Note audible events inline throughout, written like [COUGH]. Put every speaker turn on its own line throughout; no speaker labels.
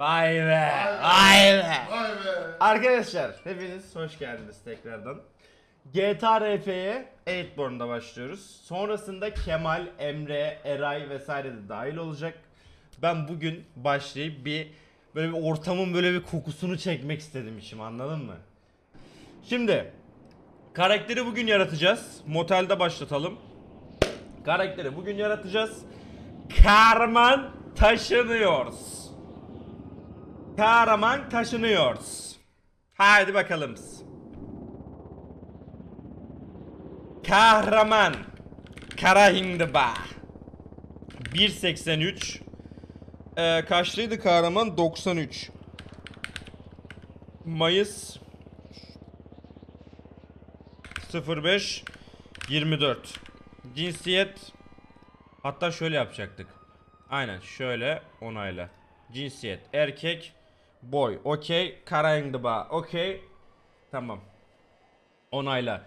Vay be. Vay be.
Vay be.
Arkadaşlar hepiniz hoş geldiniz tekrardan. GTA RP'ye 8born'da başlıyoruz. Sonrasında Kemal, Emre, Eray vesaire de dahil olacak. Ben bugün başlayıp bir böyle bir ortamın böyle bir kokusunu çekmek istedim işim anladın mı? Şimdi karakteri bugün yaratacağız. Motelde başlatalım. Karakteri bugün yaratacağız. Karman taşınıyoruz. Kahraman taşınıyoruz. Haydi bakalım. Kahraman. Karahindaba. 1.83. Ee, kaçlıydı kahraman? 93. Mayıs 05 24. Cinsiyet Hatta şöyle yapacaktık. Aynen şöyle onayla. Cinsiyet erkek boy okey karayindaba okey tamam onayla.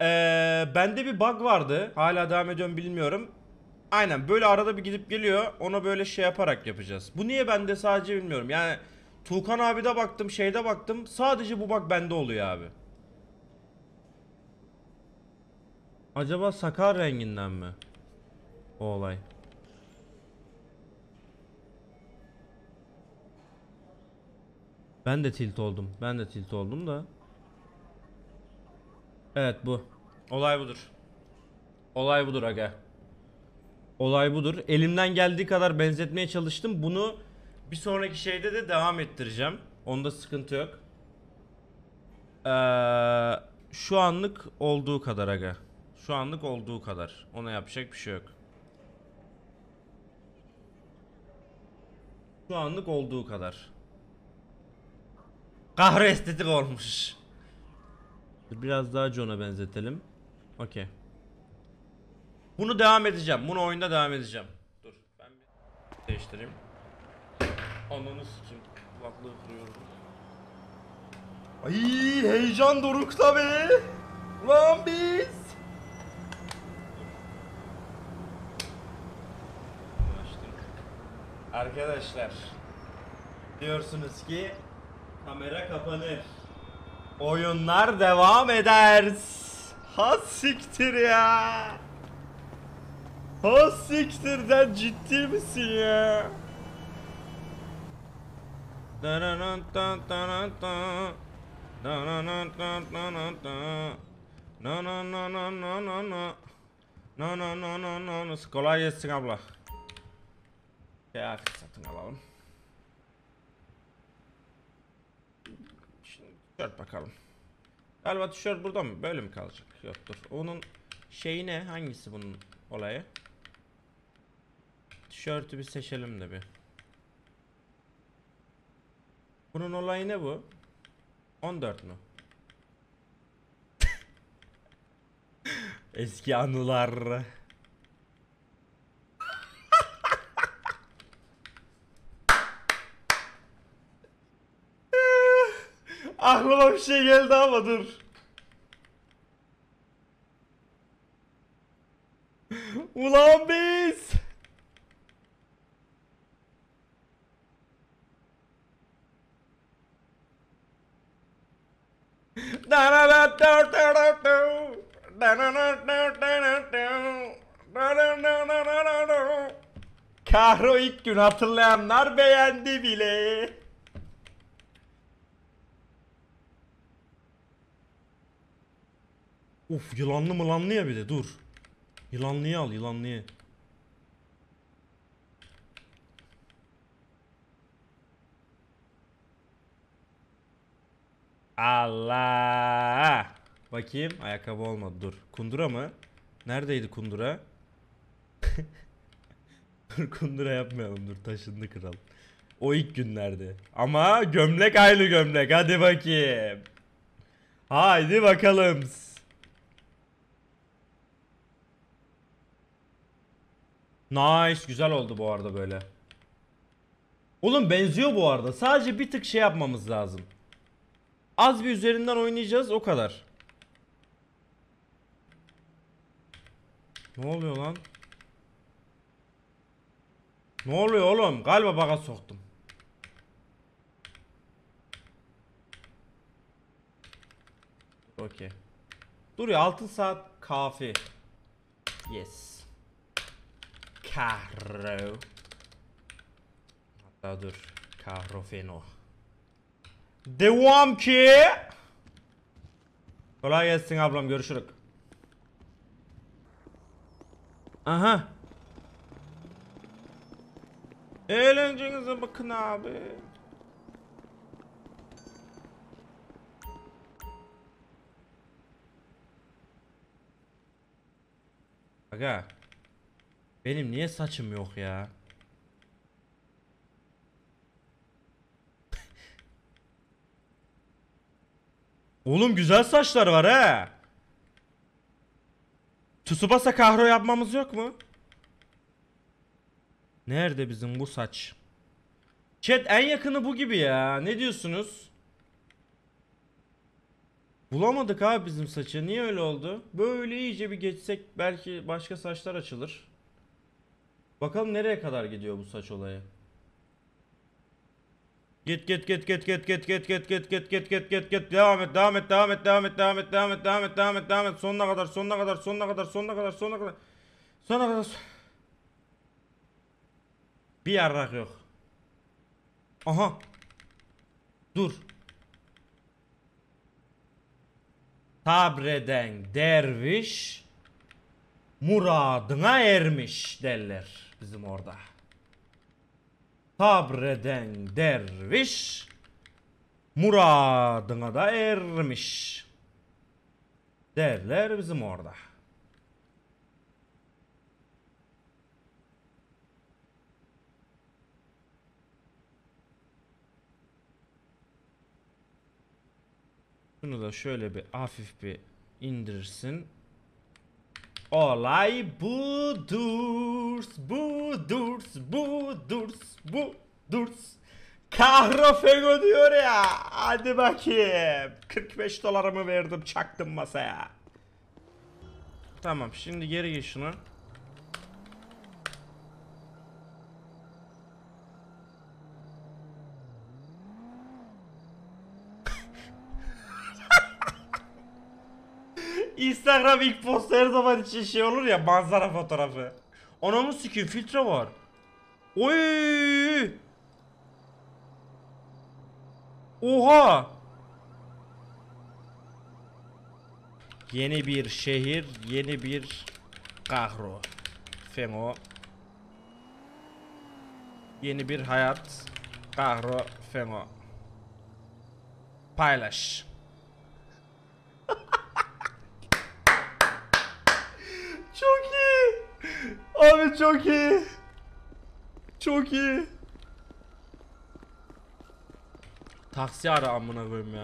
Ee, bende bir bug vardı hala devam ediyorum bilmiyorum. Aynen böyle arada bir gidip geliyor ona böyle şey yaparak yapacağız. Bu niye bende sadece bilmiyorum yani Tuğkan abi de baktım şeyde baktım sadece bu bug bende oluyor abi. Acaba sakar renginden mi? O olay. Ben de tilt oldum. Ben de tilt oldum da. Evet bu. Olay budur. Olay budur aga. Olay budur. Elimden geldiği kadar benzetmeye çalıştım. Bunu bir sonraki şeyde de devam ettireceğim. Onda sıkıntı yok. Ee, şu anlık olduğu kadar aga. Şu anlık olduğu kadar. Ona yapacak bir şey yok. Şu anlık olduğu kadar. Kahve estetik olmuş. Biraz daha John'a benzetelim. Okey. Bunu devam edeceğim. Bunu oyunda devam edeceğim. Dur ben bir değiştireyim. Ananı sikeyim. Kulaklığı kırıyorum. Ay heyecan dorukta be. Lan biz. Arkadaşlar diyorsunuz ki kamera kapanır. Oyunlar devam eder. Ha siktir ya. Ha siktirden ciddi misin ya? Na na na na na na na. Na na na na na na. Kolay gelsin abla. Ya satın alalım. Şimdi tişört bakalım. Galiba tişört burada mı? Böyle mi kalacak? Yok dur. Onun şeyi ne? Hangisi bunun olayı? Tişörtü bir seçelim de bir. Bunun olayı ne bu? 14 mü? [LAUGHS] Eski anılar. Aklıma bir şey geldi ama dur. [LAUGHS] Ulan biz. Kahro ilk gün hatırlayanlar beğendi bile. Uf yılanlı mılanlı ya bir de dur. Yılanlıyı al yılanlıyı. Allah. Bakayım ayakkabı olmadı dur. Kundura mı? Neredeydi kundura? [LAUGHS] dur kundura yapmayalım dur taşındı kral. O ilk günlerde. Ama gömlek aynı gömlek hadi bakayım. Haydi bakalım. Nice güzel oldu bu arada böyle. Oğlum benziyor bu arada. Sadece bir tık şey yapmamız lazım. Az bir üzerinden oynayacağız o kadar. Ne oluyor lan? Ne oluyor oğlum? Galiba baga soktum. Okey. Dur ya altın saat kafi. Yes. Kahro. Hatta dur. Kahrofeno. Devam ki. Kolay gelsin ablam görüşürük. Aha. Eğlencenize bakın abi. Aga. Benim niye saçım yok ya? [LAUGHS] Oğlum güzel saçlar var he. Tsubasa kahro yapmamız yok mu? Nerede bizim bu saç? Chat en yakını bu gibi ya. Ne diyorsunuz? Bulamadık abi bizim saçı. Niye öyle oldu? Böyle iyice bir geçsek belki başka saçlar açılır. Bakalım nereye kadar gidiyor bu saç olayı. Git git git git git git git git git git git git git git devam et devam et devam et devam et devam et devam et devam et devam et devam et sonuna kadar sonuna kadar sonuna kadar sonuna kadar sonuna kadar sonuna kadar bir yarrak yok. Aha. Dur. Sabreden derviş muradına ermiş derler bizim orada. Sabreden derviş muradına da ermiş derler bizim orada. Bunu da şöyle bir hafif bir indirsin. Olay budur, budur, budur, budur. Kahrofego diyor ya. Hadi bakayım. 45 dolarımı verdim çaktım masaya. Tamam şimdi geri geç şunu. Instagram ilk post her zaman için şey olur ya manzara fotoğrafı. Anamı sikeyim filtre var. Oy! Oha! Yeni bir şehir, yeni bir kahro. Feno. Yeni bir hayat. Kahro, feno. Paylaş. Çok iyi. Abi çok iyi. Çok iyi. Taksi ara amına koyayım ya.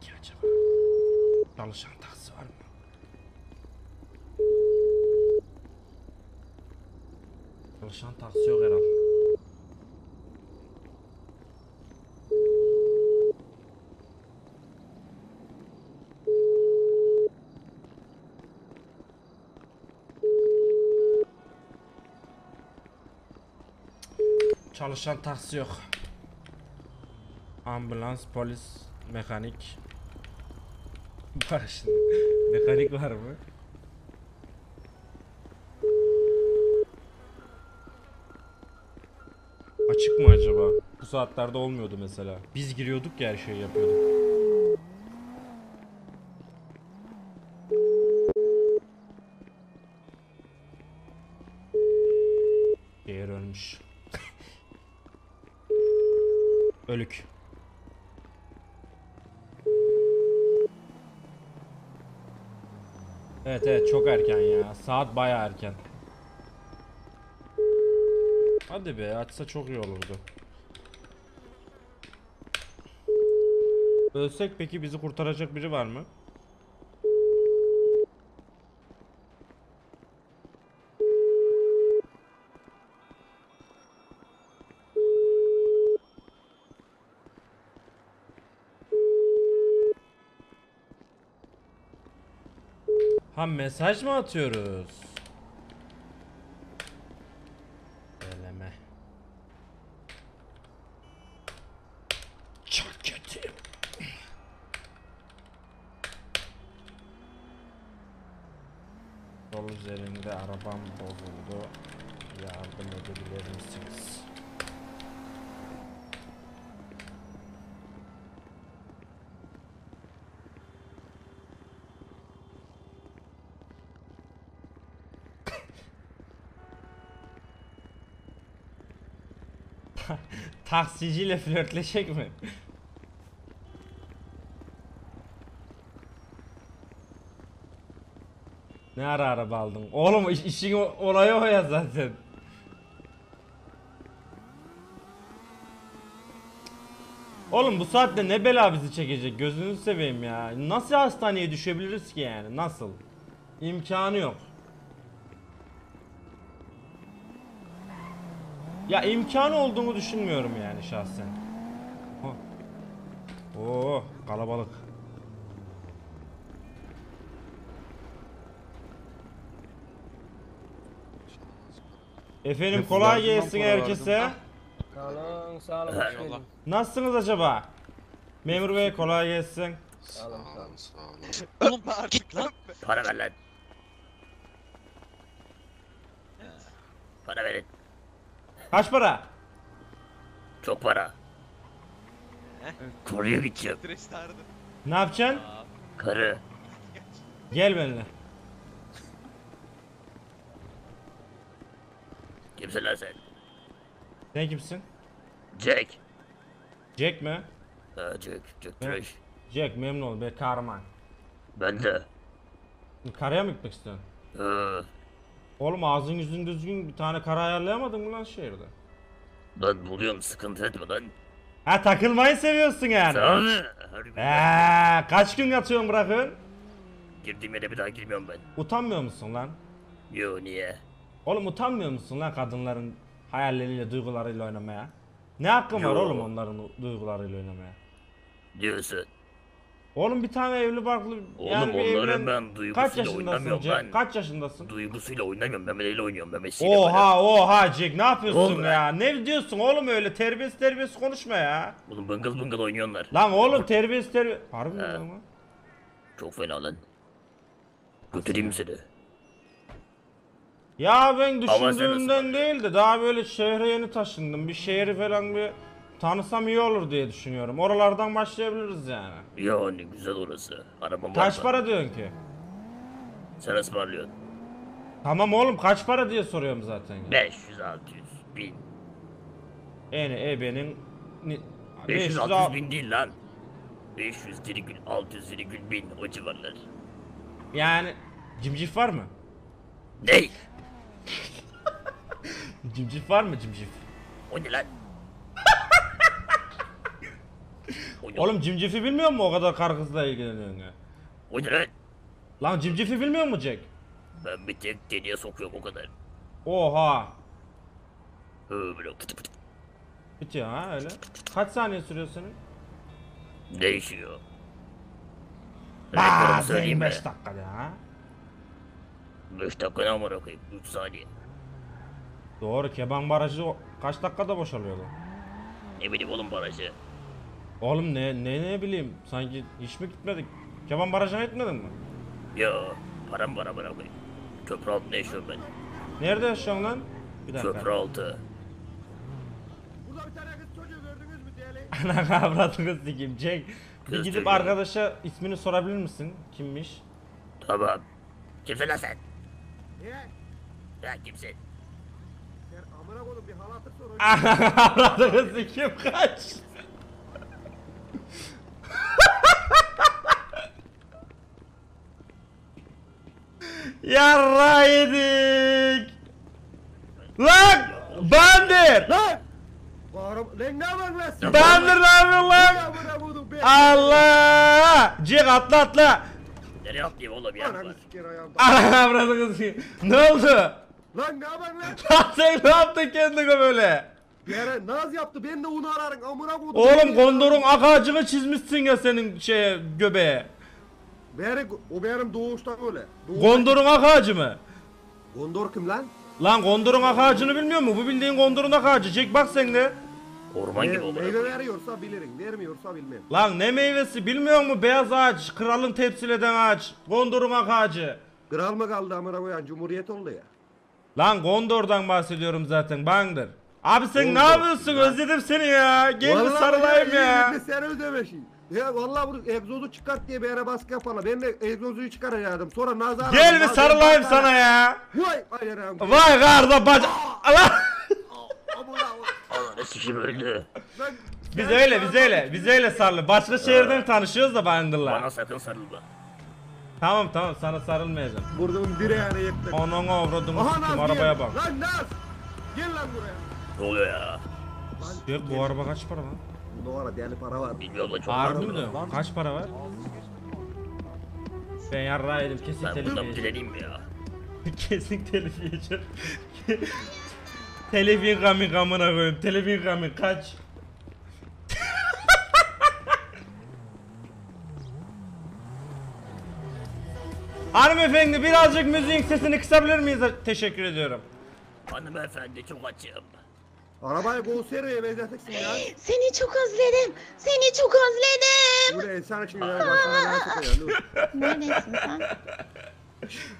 Ki acaba? Çalışan taksi var mı? Çalışan taksi yok herhalde. Çalışan taksi yok. Ambulans, polis, mekanik. [LAUGHS] Var şimdi. Mekanik var mı? Açık mı acaba? Bu saatlerde olmuyordu mesela. Biz giriyorduk ya her şeyi yapıyorduk. Evet çok erken ya. Saat baya erken. Hadi be açsa çok iyi olurdu. Ölsek peki bizi kurtaracak biri var mı? Mesaj mı atıyoruz? [LAUGHS] Taksiciyle flörtleşecek mi? Ne ara araba aldın? Oğlum iş- işin olayı o ya zaten. Oğlum bu saatte ne bela bizi çekecek gözünüzü seveyim ya. Nasıl hastaneye düşebiliriz ki yani? Nasıl? İmkanı yok. Ya imkanı olduğunu düşünmüyorum yani şahsen. Oh. Oo kalabalık. Efendim kolay gelsin herkese.
Kalın sağ olun.
Eyvallah.
Nasılsınız acaba? Memur bey kolay gelsin.
Sağ olun sağ olun.
Sağ [LAUGHS] olun.
Oğlum git lan.
Para ver lan. Para verin.
Kaç para?
Çok para. Koruya gideceğim.
Direkt sardı.
Ne yapacaksın?
Karı.
Gel benimle.
Kimsin lan sen?
Sen kimsin?
Jack.
Jack mi?
Ha Jack. Jack Trash.
Jack memnun oldum. Ben kahraman.
Ben de.
Karaya mı gitmek istiyorsun?
Ha,
Oğlum ağzın yüzün düzgün bir tane kara ayarlayamadın mı lan şehirde?
lan buluyorum sıkıntı etme lan.
Ha takılmayı seviyorsun yani.
Harbi.
Eee kaç gün yatıyorsun bırakın?
Girdiğim yere bir daha girmiyorum ben.
Utanmıyor musun lan?
Yo niye?
Oğlum utanmıyor musun lan kadınların hayalleriyle, duygularıyla oynamaya? Ne hakkın var
Yo.
oğlum onların duygularıyla oynamaya?
Diyorsun.
Oğlum bir tane evli barklı
Oğlum
bir
onların
evlen-
ben
Kaç
duygusuyla
yaşındasın
oynamıyorum
Jack?
ben.
Kaç yaşındasın?
Duygusuyla oynamıyorum. Memeleyle oynuyorum. Memesiyle böyle.
Oha oha Jack ne yapıyorsun
Oğlum
ya? Ne diyorsun oğlum öyle terbiyesiz terbiyesiz konuşma ya.
Oğlum bıngıl bıngıl oynuyorlar.
Lan oğlum terbiyesiz terbiyesiz. Harbi mi
He.
lan?
Çok fena lan. Götüreyim mi seni?
Ya ben
sen
düşündüğümden değil de daha böyle şehre yeni taşındım. Bir şehri falan bir tanısam iyi olur diye düşünüyorum. Oralardan başlayabiliriz yani.
Ya ne güzel orası. Arabam var
Kaç
mı?
para diyorsun ki?
Sen ısmarlıyorsun.
Tamam oğlum kaç para diye soruyorum zaten. ya.
500, 600, 1000.
Yani ebenin ni-
500,
500
600 bin değil lan. 500, virgül, 600, virgül, 1000 o civarlar.
Yani cimcif var mı?
Ne? [LAUGHS]
Cimcif var mı cimcif?
O ne lan? Ne,
Oğlum cimcifi bilmiyor mu o kadar karı kızla ilgileniyorsun ya?
ne lan?
Cimcifi bilmiyor mu Jack?
Ben bir tek deliye sokuyorum o kadar.
Oha.
Hı böyle pıtı pıtı.
Bitiyor ha öyle. Kaç saniye sürüyor senin?
Değişiyor. Rekorumu söyleyeyim mi?
5 dakikada ha.
5 dakika ne amına koyayım? 3 saniye.
Doğru keban barajı kaç dakikada boşalıyordu?
Ne bileyim oğlum barajı.
Oğlum ne ne ne bileyim sanki hiç mi gitmedik? Keban barajına gitmedin mi?
Yo param var amına koyayım. Köprü altında yaşıyorum ben.
Nerede yaşıyorsun lan? Bir dakika.
Köprü altı.
Burada bir tane kız çocuğu gördünüz mü diyeli? [LAUGHS]
Ana kavradını sikeyim Jack. Bir
Kız
gidip
çocuğu.
arkadaşa ismini sorabilir misin? Kimmiş?
Tamam. Kimsin lan sen?
Niye?
Ya kimsin?
Sen amına koydum bir hal atıp sor.
Ana kavradını sikeyim kaç. [LAUGHS] Yarra yedik. Lan! Bandir!
Lan! Bağırım. Lan ne yapıyorsun lan sen?
Bandir ne yapıyorsun lan?
Koydum be.
Allah! Cik atla atla.
Nereye atlayayım oğlum ya?
Ananı siker ayağımda. [LAUGHS]
Ana kavradını sikeyim. Ne oldu?
Lan ne yapıyorsun lan?
Lan sen ne yaptın kendine böyle?
Ara naz yaptı ben de onu ararım amına koydum.
Oğlum Gondor'un ak ağacını çizmişsin ya senin şeye göbeğe.
Beri, o benim doğuştan öyle. Doğuştan-
Gondor'un ak ağacı mı?
Gondor kim lan?
Lan Gondor'un ak ağacını bilmiyor mu? Bu bildiğin Gondor'un ak ağacı. Çek bak sen de.
Orman gibi amına
meyve veriyorsa bilirim, vermiyorsa bilmem.
Lan ne meyvesi bilmiyor mu? Beyaz ağaç, kralın temsil eden ağaç. Gondor'un ak ağacı.
Kral mı kaldı amına koyan cumhuriyet oldu ya.
Lan Gondor'dan bahsediyorum zaten Bahadır. Abi sen ne yapıyorsun? Özledim seni ya. Gel bir
Vallahi
sarılayım
ya. Sen özlemişsin. Ya vallahi bu egzozu çıkart diye bir ara baskı yapana. Ben de egzozuyu çıkaracaktım. Sonra nazar
Gel bir sarılayım sana ya.
Vay ayarım.
Vay karda baca... Allah!
Sikim öldü.
Biz öyle biz öyle biz öyle sarılı. Başka şehirden tanışıyoruz da Bahadır'la.
Bana sakın sarılma.
Tamam tamam sana sarılmayacağım.
Buradan direğine yıktık.
Onun avradını
Aha Naz
arabaya
gel.
bak.
Lan Naz. Gel lan buraya.
Ne oluyor ya?
Yok bu araba kaç para lan?
Bu arada deli para var.
Bilmiyorum da çok
Harbi
para
mi
var.
diyorsun? Kaç para var? Ben yarrağı yedim kesin
Ben
telif
buradan
yiyeceğim.
dileneyim mi ya? [LAUGHS]
kesin telif yiyeceğim. [LAUGHS] Telefin kamik amına koyayım. Telefin kamik kaç? [LAUGHS] Hanımefendi birazcık müziğin sesini kısabilir miyiz? Teşekkür ediyorum.
Hanımefendi çok açım.
Arabayı konserveye benzeteksin ya.
Seni çok özledim. Seni çok özledim.
Bu ne insan için ya. Başına ne sokuyor dur.
Neredesin sen?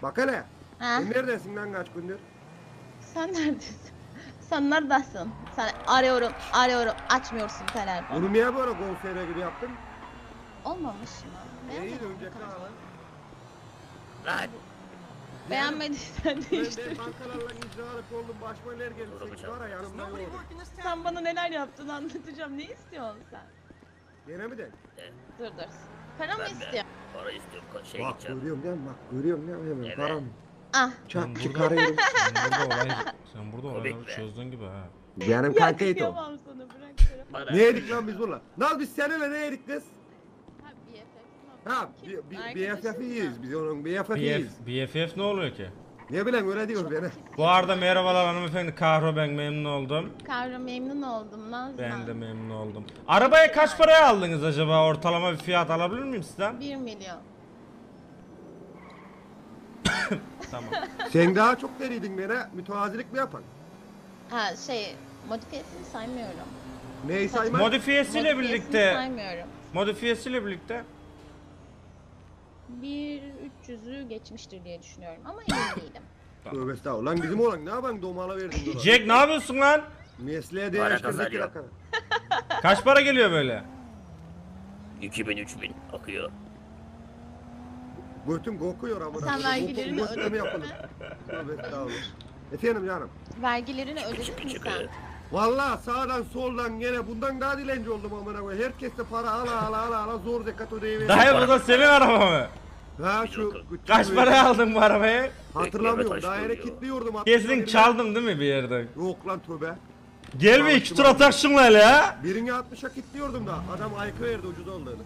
Bak hele.
Ha?
Sen neredesin lan kaç gündür?
Sen neredesin? Sen neredesin? Sen arıyorum, arıyorum. Açmıyorsun telefonu.
Bunu niye böyle konserve gibi yaptın?
Olmamış mı?
İyi
Beğenmedin mi
lan.
Beğenmediysen
Ben de
değiştir.
bankalarla icra alıp oldum başıma neler geldi. Sekiz var ya yanımda yok.
Sen bana neler yaptın anlatacağım. Ne istiyorsun sen?
Gene mi de?
Dur dur. Para mı
Ben de
istiyorsun?
para istiyorum. Şey
Bak
gideceğim.
görüyorum değil mi? Bak görüyorum değil mi? Hemen
Evet.
param.
Ah.
Sen
Çak
burada-
çıkarıyorum. [LAUGHS]
Sen burada olay, sen burada
Komik
olayları
be.
çözdün gibi ha.
Benim
Ya
kankaydı o.
kıyamam sana bırak bırak.
Bana.
Ne yedik lan biz bununla? Naz biz seninle ne yedik kız?
Ha
bi- bi- BFF'iyiz biz onun BFF'iyiz.
BF, BFF ne oluyor ki?
Ne bileyim öyle diyor beni.
Bu arada merhabalar hanımefendi Kahro ben memnun oldum.
Kavra memnun oldum Nazlı.
Ben de memnun oldum. Arabayı kaç paraya aldınız acaba? Ortalama bir fiyat alabilir miyim sizden?
1 milyon. [COUGHS]
Tamam.
Sen daha çok deriydin beni. Mütevazilik mi yapan?
Ha şey modifiyesini saymıyorum.
Neyi sayma?
Modifiyesiyle
Modifiyesini
birlikte,
saymıyorum.
modifiyesiyle birlikte.
Bir 300'ü geçmiştir diye düşünüyorum ama emin değilim.
Tövbe estağfurullah. Lan bizim olan ne yapan domala verdin dolar.
Jack ne yapıyorsun lan?
Mesleğe
Para
değiştirdik
kazanıyor. [LAUGHS]
Kaç para geliyor böyle?
2000 3000 akıyor.
Götüm kokuyor amına.
Sen
koyayım.
vergilerini ödedin mi?
Tövbe estağfurullah. Efendim canım.
Vergilerini ödedin mi sen?
Vallahi sağdan soldan gene bundan daha dilenci oldum amına koyayım. Herkes de para ala ala ala ala zor zekat ödeyiver.
Dayı bu da senin araba mı?
Ha şu
Kaç paraya aldın bu arabayı?
Hatırlamıyorum. Daire kilitliyordum.
Kesin çaldın değil mi bir yerden?
Yok lan tövbe.
Gel bir iki tur atak şunla hele ya.
Birini 60'a kilitliyordum da adam aykı verdi ucuz olduğunu.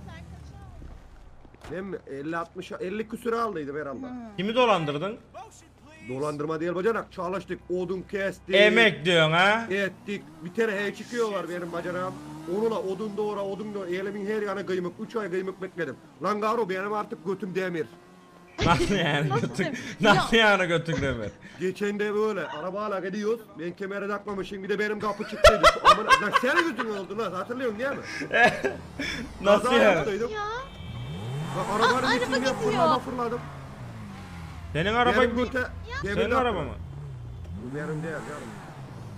Ben mi? 50 60 50 küsüre aldıydım herhalde.
Kimi dolandırdın?
Dolandırma değil bacanak. Çalıştık, odun kestik.
Emek diyorsun ha?
Ettik. Bir tane he çıkıyorlar benim bacanağım. Onunla odun doğra, odun doğra. Elimin her yanı kıymık. 3 ay kıymık bekledim. Lan garo benim artık götüm demir.
Nasıl yani
Nasıl
götün? Nasıl yani götün demir?
Geçen de böyle arabayla gidiyoruz. Ben kemere takmamışım. Bir de benim kapı çıktıydı. Şu Aman, lan senin yüzün oldu lan. Hatırlıyorsun değil mi? [LAUGHS]
Nasıl
Kaza
yani?
yaptıydım.
Ya
Bak arabanın
Aa,
içinde
araba gidiyor.
fırlama fırladım.
Senin araba
Benim
Senin
de
araba mı?
Bu benim değil canım.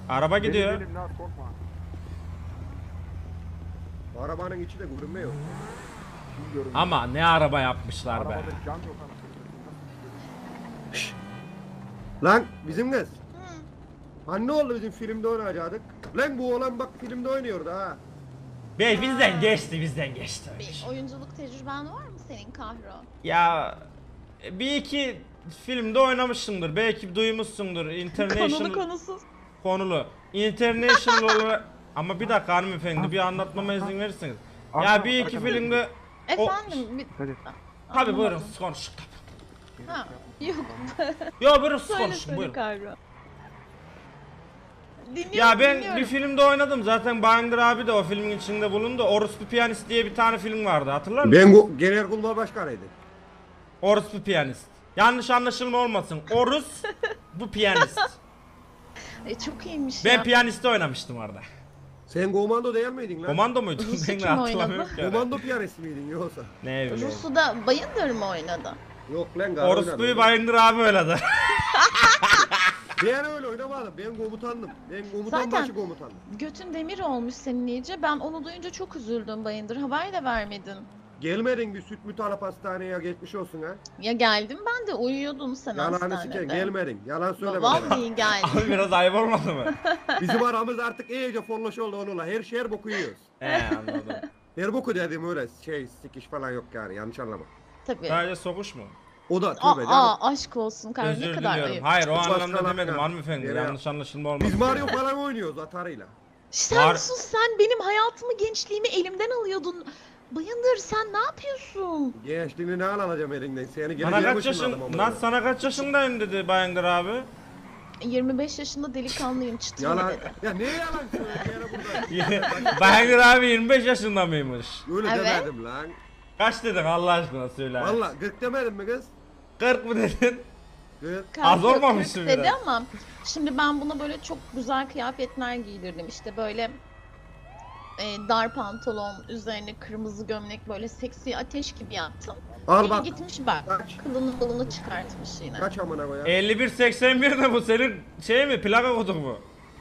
Araba gidiyor.
Bu arabanın içi de görünmüyor.
Ama ne araba yapmışlar be.
Lan bizim kız. Hani ne oldu bizim filmde oynayacaktık? Lan bu oğlan bak filmde oynuyordu ha.
Be bizden geçti bizden geçti.
bir oyunculuk tecrüben var mı senin Kahro?
Ya bir iki filmde oynamışsındır. Belki duymuşsundur.
Konulu
International
konusuz.
konulu. International [LAUGHS] olarak ama bir dakika hanımefendi bir anlatmama izin verirseniz. Ya bir iki filmde
Efendim bir...
tabi
Anlamadım. [LAUGHS]
buyurun siz konuşun.
Ha, yok.
Yo buyurun siz
söyle
konuşun
söyle
buyurun.
Dinliyorum,
Ya ben
dinliyorum.
bir filmde oynadım zaten Bahadır abi de o filmin içinde bulundu. Orospu Piyanist diye bir tane film vardı hatırlar mısın?
Ben bu genelkurmay başkanıydı.
Orospu Piyanist. Yanlış anlaşılma olmasın. Orus bu piyanist. [LAUGHS]
E, çok iyiymiş
Ben
ya.
piyaniste oynamıştım orada.
Sen komando değil miydin lan?
Komando muydun?
Rus'u [LAUGHS]
Ben de
kim oynadı?
hatırlamıyorum ki.
Komando piyanist miydin yoksa?
Ne bileyim.
Rusu da Bayındır mı oynadı?
Yok lan garo
Orospu'yu. Bayındır abi öyle [LAUGHS] de.
Ben öyle oynamadım. Ben komutandım. Ben komutan
Zaten-
başı komutandım.
Götün demir olmuş senin iyice. Ben onu duyunca çok üzüldüm Bayındır. Haber de vermedin.
Gelmedin bir süt müt alıp hastaneye geçmiş olsun ha.
Ya geldim ben de uyuyordun sen
Yalanı
hastanede.
gelmedin. Yalan söyleme. bana.
Vallahi geldim.
Abi biraz ayıp olmadı mı? [LAUGHS]
Bizim aramız artık iyice folloş oldu onunla. Her şey her boku yiyoruz.
He anladım.
Her boku dedim öyle şey sikiş falan yok yani yanlış anlama.
Tabii.
Sadece sokuş mu?
O da
Aa,
tövbe canım.
aa, aşk olsun kardeşim ne
Özür
kadar
diliyorum.
ayıp.
Hayır o
Başka
anlamda
laf
demedim hanımefendi.
Yere-
Yanlış anlaşılma olmasın.
Biz Mario falan oynuyoruz Atar'ıyla.
Sen
Var-
sus sen benim hayatımı gençliğimi elimden alıyordun. Bayındır sen ne yapıyorsun?
Gençliğini ne alacağım elinden? Seni geri
Sana
geri
kaç yaşın, lan sana kaç yaşındayım dedi Bayındır abi.
25 yaşında delikanlıyım çıtır
Yalan.
dedi.
Ya ne yalan söylüyor burada. [LAUGHS]
Bayındır abi 25 yaşında mıymış?
Öyle
Evet.
demedim lan.
Kaç dedin Allah aşkına söyle.
Valla 40 demedim mi kız?
40 mı dedin?
40.
Az olmamış mı
dedi
biraz?
ama şimdi ben buna böyle çok güzel kıyafetler giydirdim. İşte böyle e, dar pantolon, üzerine kırmızı gömlek böyle seksi ateş gibi yaptım.
Al
Biri
bak.
gitmiş bak.
Kaç.
Kılını kılını çıkartmış yine.
Kaç amına koyayım.
51 81 de bu senin şey mi plaka kodun mu?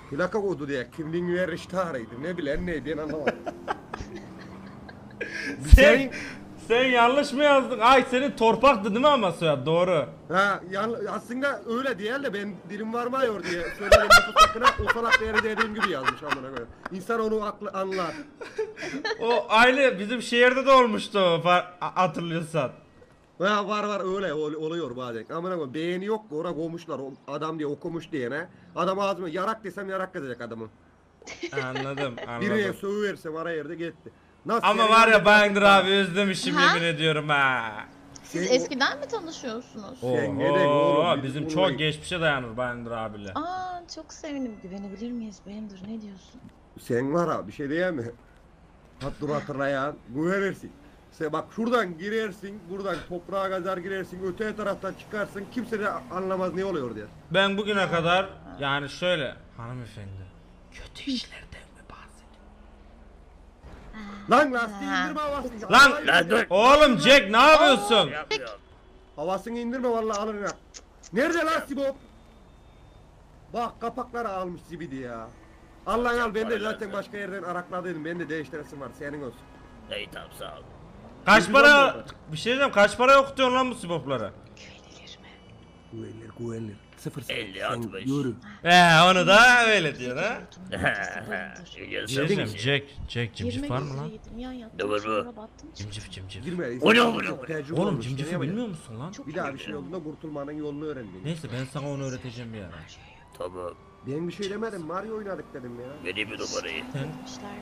Plaka kodu diye kimliğin ver iştiharıydı. Ne bilen neydi ben anlamadım.
Sen, [LAUGHS]
Senin-
sen yanlış mı yazdın? Ay senin torpaktı değil mi ama soyad doğru.
Ha yan, aslında öyle değil de ben dilim varmıyor diye söyledim nüfus hakkına o salak değeri dediğim gibi yazmış amına koyayım. İnsan onu aklı anlar.
O aynı bizim şehirde de olmuştu o, fa- a- hatırlıyorsan.
Ha var var öyle ol- oluyor bazen. Amına koyayım beğeni yok? Ona koymuşlar o adam diye okumuş diyene. Adam ağzıma yarak desem yarak edecek adamı.
Anladım
Birine
anladım.
sövüverse ara yerde gitti. Nasıl
Ama var ya Bayındır abi özlemişim
Ha?
yemin ediyorum ha.
Siz
Şey-
eskiden mi tanışıyorsunuz?
Sen nereye oğlum?
Oo,
Biz
bizim çok geçmişe dayanır Bayındır abiyle.
Aa çok sevindim. Güvenebilir miyiz Bayındır ne diyorsun?
Sen var ha bir şey diyeyim mi? Hat dur hatırlayan güvenirsin. Sen bak şuradan girersin, buradan toprağa kadar girersin, öte taraftan çıkarsın, kimse de anlamaz ne oluyor diye.
Ben bugüne kadar yani şöyle hanımefendi kötü bahsediyorsun?
Lan lastiği indirme havasını.
Lan!
Lan dur.
Oğlum Jack ne yapıyorsun?
Yapıyorum.
Havasını indirme vallahi alır ya. Nerede lan Sibop? Bak kapakları almış zibidi ya. Allah'ın al ben de zaten başka yerden arakladıydım. Ben de değiştiresim var senin olsun.
İyi tamam sağ ol.
Kaç para bir şey diyeceğim kaç para okutuyorsun lan bu sibopları?
Güvenilir mi?
Güvenilir güvenilir. Sıfır
50 60.
He onu da öyle diyor ha.
Biliyorsun.
Şey diyeceğim Jack Jack cimcif var mı lan?
Ne var bu?
Cimcif cimcif.
Girme.
O ne
tecrübe
Oğlum cimcifi bilmiyor musun lan?
Çok
Bir daha bir şey olduğunda kurtulmanın yolunu öğrendin.
Neyse ben sana onu öğreteceğim bir ara.
Tamam.
Ben bir şey demedim. Mario oynadık dedim ya.
Vereyim bir numarayı.
Sen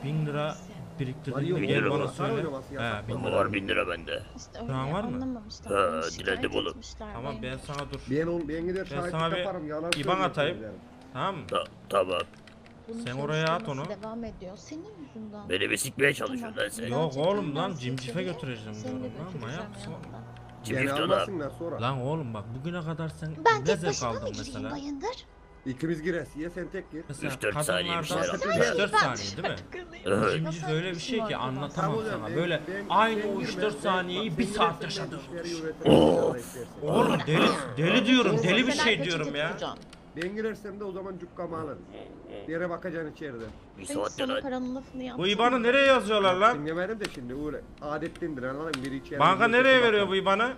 bin lira biriktirdin
Mario
mi? Gel
bin
bana
lira.
söyle.
Oynaması yasak.
He bin
Ama
lira.
var 1000 lira bende.
İşte öyle
Şu an var mı?
anlamamışlar.
Ha,
beni şikayet
dilendim oğlum.
etmişler
Tamam ben sana dur.
Ben ol ben gider
Ben
şahitlik
sana bir
yaparım. Yalan
IBAN
söylüyorum
atayım.
derim.
Tamam mı?
Ta tamam.
Bunun
Sen oraya at onu.
Devam ediyor. Senin yüzünden.
Beni bir sikmeye çalışıyorsun lan sen.
Yok
Gerçekten
oğlum lan
ben
cimcife götüreceğim
seni de
diyorum lan
götüreceğim
manyak mısın?
yanımda.
Beni
Cimrift adam.
almasınlar sonra.
Lan oğlum bak bugüne kadar sen
Ben
ne
tek
zevk
başıma mı
aldın
gireyim
mesela?
Bayındır?
İkimiz gireriz. Ya sen tek gir.
Mesela
Üç dört saniyeymiş
kadınlardan
herhalde.
3-4 saniye değil mi?
Evet.
Cimcif öyle bir şey ki anlatamam sana.
ben-
Böyle
ben-
aynı
ben
o
girmem.
3-4
Ben-
saniyeyi bir saat yaşadım.
Of.
Oğlum deli deli diyorum deli bir şey diyorum ya.
Ben girersem de o zaman cukkamı alırım. Bir yere bakacaksın içeride.
Bir saat
paranın lafını yaptım.
Bu IBAN'ı nereye yazıyorlar lan?
Dinlemedim de şimdi öyle adettindir anladın mı? Biri içeride.
Banka
biri
nereye
bakar.
veriyor bu IBAN'ı?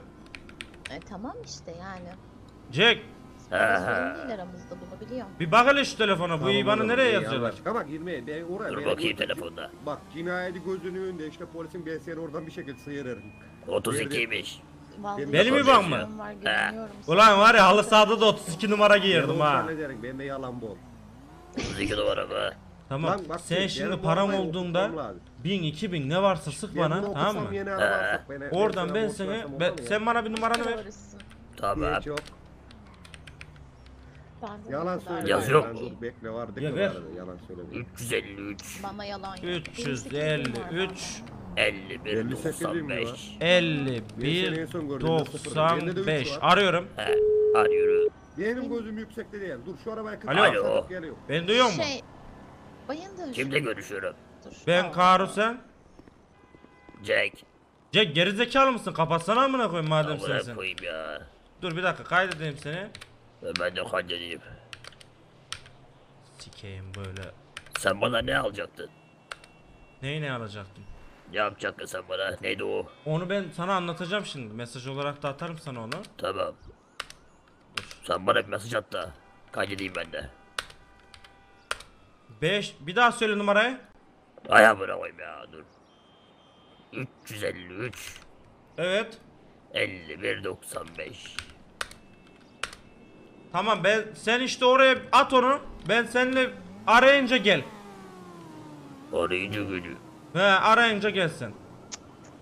E tamam işte yani.
Jack
Para sorun değil aramızda bunu biliyorum.
bir bak hele şu telefona bu IBAN'ı nereye yazıyorlar?
anlaştık Ama girmeye ben oraya.
Dur
ben-
bakayım telefonda.
Bak cinayeti gözünün önünde işte polisin ben seni oradan bir şekilde sıyırırım.
32'ymiş.
Vallahi
Benim
çok
IBAN mı?
sorun Var, güveniyorum sana.
Ulan var ya halı sahada da 32 numara
Ben
giyirdim ha.
hallederim bende yalan bol.
32 numara mı?
Tamam
Lan bak
sen şimdi param olduğunda
okumam lazım.
1000 2000 ne varsa sık
Ben
bana tamam
okusam
mı?
yeni araba alsak beni-
Oradan ben sana ben, sen bana bir numaranı ver.
Tamam.
Hiç yok. Yalan söyle. Lan
mu?
Dur bekle vardı
Ya ver.
Yalan söyleme.
353
Bana yalan yok. Benim
353
51
58 bin mi
95.
51
en son gördüğümde sıfır. Bende de üç
95
var.
arıyorum.
He. Arıyorum.
Benim gözüm yüksekte değil. Dur şu arabaya kırk
Alo.
Alo.
Beni duyuyor musun?
Şey, Bayındır.
Kimle görüşüyorum?
Dur,
Ben. Karu sen.
Jack.
Jack gerizekalı mısın? Kapatsana amına koyayım madem
Amına
sensin.
koyayım ya.
Dur bir dakika kaydedeyim seni.
Ben de kaydedeyim.
Sikeyim böyle.
Sen bana ne alacaktın?
Neyi ne alacaktım?
Ne yapacaktın sen bana? Neydi o?
Onu ben sana anlatacağım şimdi. Mesaj olarak da atarım sana onu.
Tamam. Sen bana bir mesaj at da. Kaydedeyim ben de.
5 bir daha söyle numarayı.
Ay amına koyayım ya dur. 353
Evet.
51 95
Tamam ben sen işte oraya at onu. Ben seninle arayınca gel.
Arayıcı günü.
He arayınca gelsin.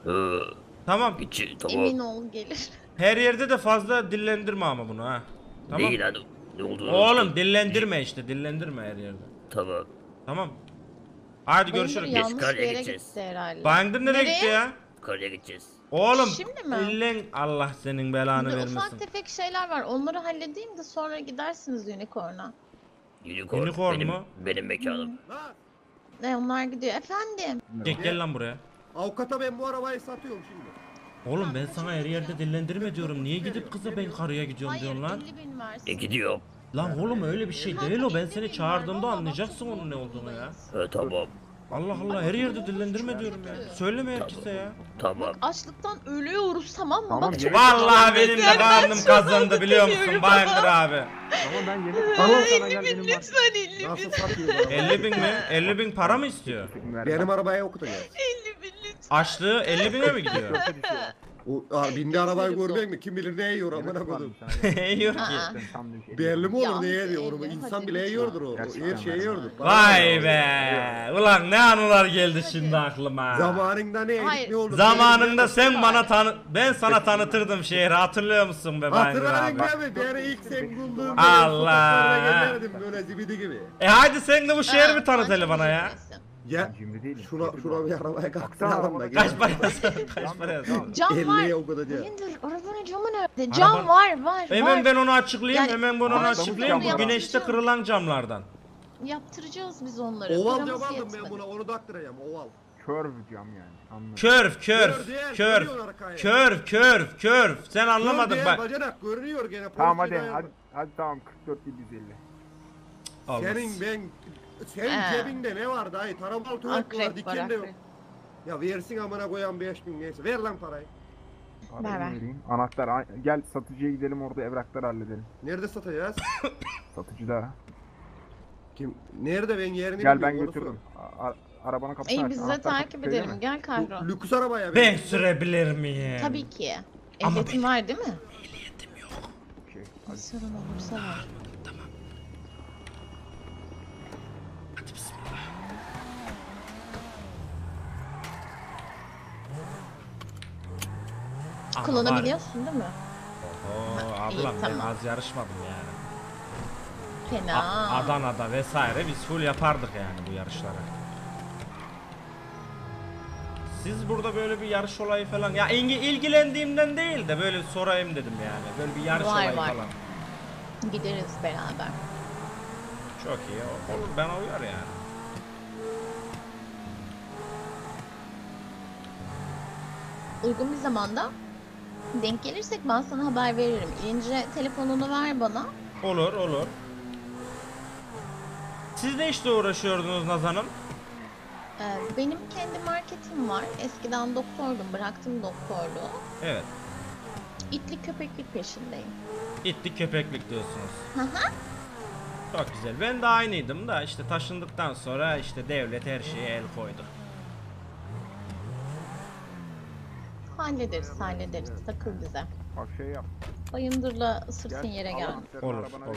Hı.
Tamam.
İçi
Emin
tamam.
ol gelir.
Her yerde de fazla dillendirme ama bunu ha. Tamam.
Değil lan. Ne olduğunu
Oğlum dillendirme işte dillendirme her yerde.
Tamam.
Tamam. Hadi görüşürüz.
yanlış bir
karaya
yere
gideceğiz.
gitti herhalde.
Nereye,
Nereye?
gitti ya?
Yukarıya gideceğiz.
Oğlum.
Şimdi mi?
illen- Allah senin belanı
Burada
vermesin.
ufak tefek şeyler var. Onları halledeyim de sonra gidersiniz unicorn'a.
Unicorn,
Unicorn
benim,
mu?
benim mekanım.
Ne onlar gidiyor. Efendim.
Gel, gel lan buraya.
avukata ben bu arabayı satıyorum şimdi.
Oğlum ben sana her yerde dillendirme diyorum. Niye gidip kıza ben karıya gidiyorum
Hayır
diyorsun lan?
50 bin versin.
E gidiyorum.
Lan oğlum öyle bir şey değil o. Ben
50
seni çağırdığımda anlayacaksın onun ne olduğunu ya.
E, tamam.
Allah Allah her yerde dillendirme diyorum ya. Söyleme herkese ya.
Tamam.
Açlıktan ölüyoruz tamam mı?
Tamam,
Bak
yemek-
Vallahi benim de karnım
çok
kazandı biliyor musun Bayındır abi.
Ama ben yemek sana gel benim var.
Lütfen 50
Nasıl
bin.
satıyorsun arabayı?
50 bin mi? 50 bin para mı istiyor?
Benim arabaya okutacağız.
50 bin lütfen.
Açlığı 50 bine mi gidiyor? [LAUGHS]
O a, bindi arabayı görmek mi? Kim bilir ne yiyor amına koydum. [LAUGHS]
Yiyor ki.
Aa.
Belli mi olur ne yiyor onu? İnsan bile yiyordur o. Her şey yiyordur.
Vay be. Ulan ne anılar geldi şimdi aklıma.
Zamanında ne yedik ne oldu?
Zamanında sen bana tanı ben sana tanıtırdım şehri hatırlıyor musun be
Hatırladın
abi?
değil mi? Beni ilk sen bulduğun
Allah.
böyle zibidi gibi.
E hadi sen de bu şehri bir tanıt hele bana ya.
Ya
Cimri değilim.
şuna şuna bir arabaya
Baksana
kalktıralım da
arabada
gel.
Kaç para? Kaç para?
Cam var.
50'ye okutacağız.
Bayındır arabanın camı nerede? Cam
Araban-
var var
Hemen
var.
ben onu açıklayayım.
Yani
hemen bunu onu açıklayayım. Bu güneşte kırılan camlardan.
Yaptıracağız biz onları.
Oval
Paramız
cam aldım
yetmedi.
ben buna onu taktıracağım oval.
Curve cam yani. Anladım.
Körf, körf,
Kör değil,
körf.
görüyor arkaya.
Körf, körf, körf. Sen anlamadın
diye
bak.
Bacanak görünüyor gene.
Tamam
polisi
hadi hadi hadi tamam 44 750.
Allah.
Senin ben senin
Ee.
cebinde ne var dayı? Taramalı tuvalet var,
Akrep var
diken de yok.
akrep.
Ya versin amına koyan 5000 neyse. Ver lan parayı.
Parayı
Ver, ver.
vereyim. Anahtar gel satıcıya gidelim orada evrakları halledelim.
Nerede satacağız?
Satıcıda.
Kim? Nerede ben yerini
Gel ben
bilmiyorum, onu
götürürüm. A- a- arabanın kapısını
İyi
aç.
biz de
Anahtar
takip edelim.
mi?
Gel
sor.
Kahro.
Lüks arabaya
Ben
ver.
sürebilir miyim?
Tabii ki.
Ama
Ehliyetin var değil mi?
Okey,
Bir
hadi.
sorun olursa var. Kullanabiliyorsun değil mi?
var- Oo,
iyi,
ablam ben
tamam.
az yarışmadım yani.
Fena.
A- Adana'da vesaire biz full yapardık yani bu yarışları. Siz burada böyle bir yarış olayı falan ya ilgi, ilgilendiğimden değil de böyle sorayım dedim yani. Böyle bir yarış
Var,
olayı
var.
falan.
Gideriz beraber.
Çok iyi. o- Olur ben uyar yani.
Uygun bir zamanda denk gelirsek ben sana haber veririm. İnce telefonunu ver bana.
Olur olur. Siz ne işle uğraşıyordunuz Nazan'ım?
Ee, benim kendi marketim var. Eskiden doktordum. Bıraktım doktorluğu.
Evet.
İtlik köpeklik peşindeyim.
İtlik köpeklik diyorsunuz.
Hı hı.
Çok güzel. Ben de aynıydım da işte taşındıktan sonra işte devlet her şeye el koydu.
Hallederiz hallederiz. Takıl bize.
Bak şey yap.
Bayındır'la sırtın yere gel.
Olur
arabana
olur.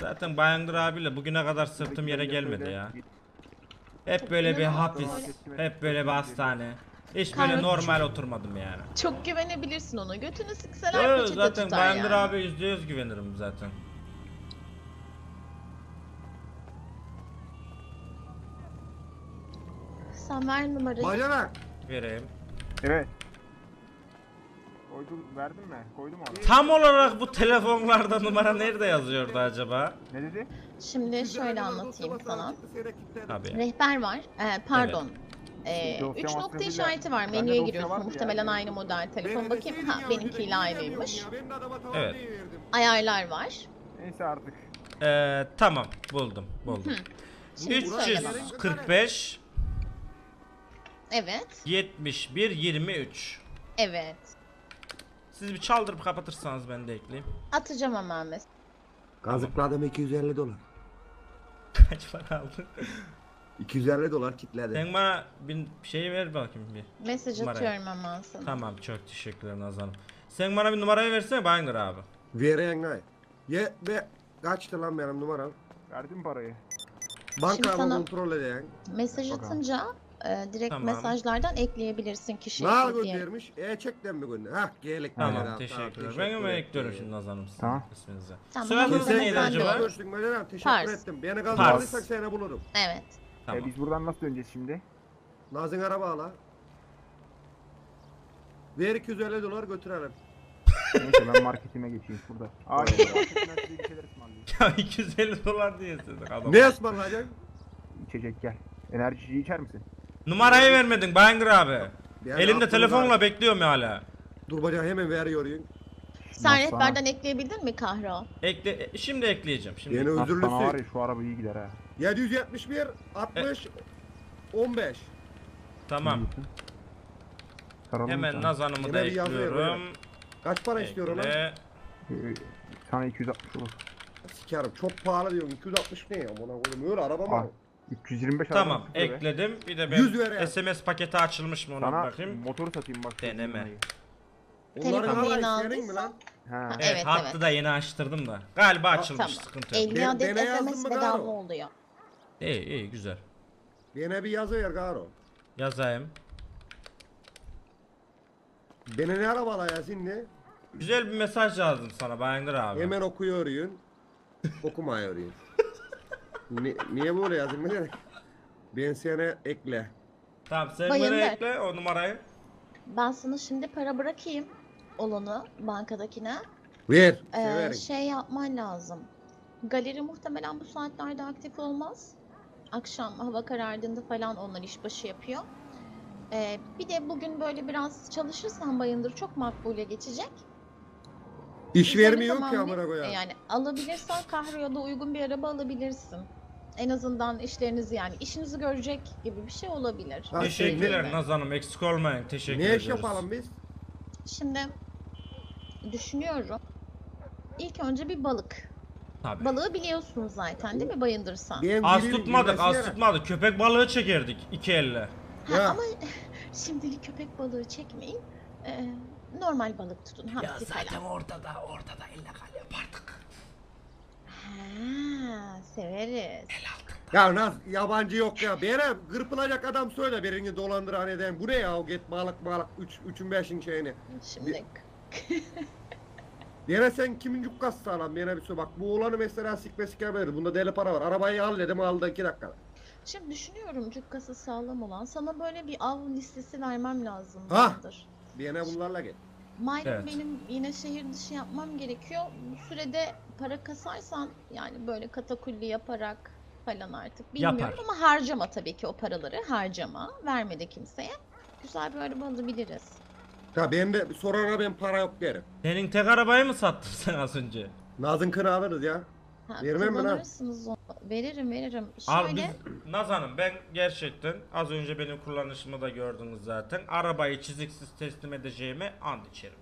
Zaten Bayındır abiyle bugüne kadar sırtım yere gelmedi ya. Hep böyle bir hapis, hep böyle bir hastane. Hiç böyle
Kahretsin.
normal oturmadım yani.
Çok güvenebilirsin ona. Götünü sıksalar
Evet,
peçete
zaten
tutar
Bayındır
yani.
abi yüzde yüz güvenirim zaten.
Sen ver numarayı.
Bacanak.
Vereyim.
Evet. Koydum verdin mi? Koydum onu.
Tam olarak bu telefonlarda numara nerede yazıyordu acaba?
Ne dedi?
Şimdi şöyle anlatayım sana.
Tabii.
Rehber var. Ee, pardon. Ee,
Dosya
3 nokta işareti var.
Bende
Menüye
dosya
giriyorsun.
vardı
Muhtemelen
yani.
aynı model telefon. Bakayım. Ha
ya,
benimkiyle aynıymış.
ya?
Evet.
Ayarlar var.
Neyse artık.
Ee, tamam buldum buldum.
Şimdi söyle bana.
345
Evet.
71 23.
Evet.
Siz bir çaldırıp kapatırsanız ben de ekleyeyim.
Atacağım hemen mes.
Kazıkladım 250 dolar. [LAUGHS]
Kaç para aldın?
250 dolar kitledi.
Sen bana bir şey ver bakayım bir.
Mesaj atıyorum hemen sana.
Tamam çok teşekkürler Nazan Hanım. Sen bana bir numarayı versene Banger abi.
Vereyim gay. Ye be kaçtı lan benim numaram?
Verdin parayı.
Bankamı
sana-
kontrol edeyim.
Mesaj
Bakalım.
atınca e, direkt
Tamam.
mesajlardan ekleyebilirsin kişiyi
Ne
diye.
göndermiş? E-çekten mi gönder? Hah gelik.
Tamam
Tamam,
teşekkürler.
teşekkür
ben hemen ekliyorum şimdi Nazan Hanım sizin
Tamam.
isminize.
Tamam,
Soyadınız
hemen
neydi
ben de
acaba?
Görüştük Mecelen teşekkür
Pars.
ettim. Beni
Pars.
kazandıysak seni bulurum.
Evet.
Tamam.
E, biz buradan nasıl döneceğiz şimdi?
Nazın araba ala. Ver 250 dolar götürelim.
Neyse ben marketime geçeyim şurada. Aa marketinden size bir şeyler ısmarlayayım.
Ya 250 dolar diye istedik adam.
Ne ısmarlayacaksın?
İçecek gel. Enerji içeceği içer misin?
Numarayı vermedin Banger abi.
Yani
Elimde telefonla bekliyorum ya hala.
Dur bacağım hemen veriyorum.
Sen
Nasıl
rehberden ekleyebilir mi Kahro?
Ekle e, şimdi ekleyeceğim şimdi.
Yeni
sana var
özürlüsü.
ya şu araba iyi gider ha.
771 60 15.
Tamam.
Saralım
Hemen
sana.
Nazan'ımı
Yine
da
bir yazı
ekliyorum.
Kaç para istiyor ona?
Ekle.
Ee, sana 260 olur.
Sikerim çok pahalı diyorum 260 ne ya buna koydum öyle araba mı?
Al. 325
Tamam
araba çıktı be.
ekledim. Bir de
ver
ben
ya.
SMS paketi açılmış mı ona
Sana
bakayım.
motoru satayım bak.
Deneme.
numarayı.
Onların
Telefonu yeni
mi
aldıysan-
lan?
Ha.
Ha,
Evet,
Evet,
hattı
evet.
da yeni açtırdım da. Galiba
Ha,
açılmış
tamam.
sıkıntı yok.
50
Ben-
adet
bana yazdın
SMS
mı
bedava
Garo?
oluyor.
İyi iyi güzel.
Bana bir yazı ver Garo.
Yazayım.
Beni ne arabala ya şimdi?
Güzel bir mesaj yazdım sana Bayandır abi.
Hemen okuyor Okumaya Ni niye böyle yazayım ben? Ben seni ekle.
Tamam sen
Bayındır.
bana ekle o numarayı.
Ben sana şimdi para bırakayım olanı bankadakine.
Ver.
Ee,
severim.
şey yapman lazım. Galeri muhtemelen bu saatlerde aktif olmaz. Akşam hava karardığında falan onlar işbaşı yapıyor. Ee, bir de bugün böyle biraz çalışırsan bayındır çok makbule geçecek.
İş
Üzerine
vermiyor ki
tamamlayıp-
amına koyayım.
Yani alabilirsen kahroya da uygun bir araba alabilirsin. En azından işlerinizi yani işinizi görecek gibi bir şey olabilir.
Ha,
Teşekkürler. Naz Hanım eksik olmayın teşekkür
Ne
ederiz.
iş yapalım biz?
Şimdi düşünüyorum. İlk önce bir balık.
Tabii.
Balığı biliyorsunuz zaten değil mi bayındırsan?
Ben
Az tutmadık
girmesi
az tutmadık. Köpek balığı çekerdik iki elle.
Ha,
Ya.
ama [LAUGHS] şimdilik köpek balığı çekmeyin. Ee, normal balık tutun. Hamsi falan.
ortada ortada illegal yapardık.
Ha, severiz.
Ya Naz yabancı yok ya. Benim gırpılacak adam söyle birini dolandıran eden. Bu ne ya o git balık balık 3 üçün 5'in şeyini.
Şimdi
Yine sen kimin cukkası sağlam bana bir söyle. Bak bu olanı mesela sikme siker verir. Bunda deli para var. Arabayı al dedim aldı 2 dakikada.
Şimdi düşünüyorum cukkası sağlam olan. Sana böyle bir av listesi vermem lazım.
Ha!
Bahadır.
Bana bunlarla gel.
Malum
Evet.
benim yine şehir dışı yapmam gerekiyor. Bu sürede para kasarsan yani böyle katakulli yaparak falan artık bilmiyorum
Yapar.
ama harcama tabii ki o paraları harcama. Verme de kimseye. Güzel bir araba alabiliriz.
Ha ben de sorana ben para yok derim.
Senin tek arabayı mı sattın [LAUGHS] sen az önce?
Nazın kını alırız ya.
Ha,
Vermem mi lan?
kullanırsınız onu. Veririm veririm. Şöyle
biz Naz Hanım ben gerçekten az önce benim kullanışımı da gördünüz zaten. Arabayı çiziksiz teslim edeceğime and içerim ya.